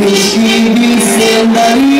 Ishidi sendari